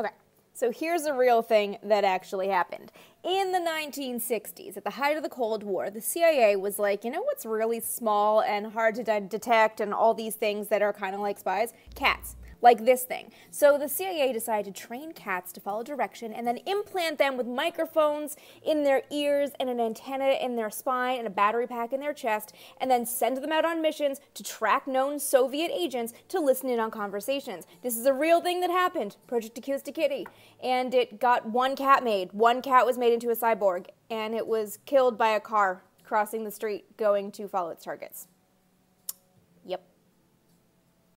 Okay, so here's a real thing that actually happened. In the 1960s, at the height of the Cold War, the CIA was like, you know what's really small and hard to de- detect and all these things that are kind of like spies? Cats like this thing. So the CIA decided to train cats to follow direction and then implant them with microphones in their ears and an antenna in their spine and a battery pack in their chest, and then send them out on missions to track known Soviet agents to listen in on conversations. This is a real thing that happened, Project Acoustic Kitty. And it got one cat made. One cat was made into a cyborg, and it was killed by a car crossing the street going to follow its targets.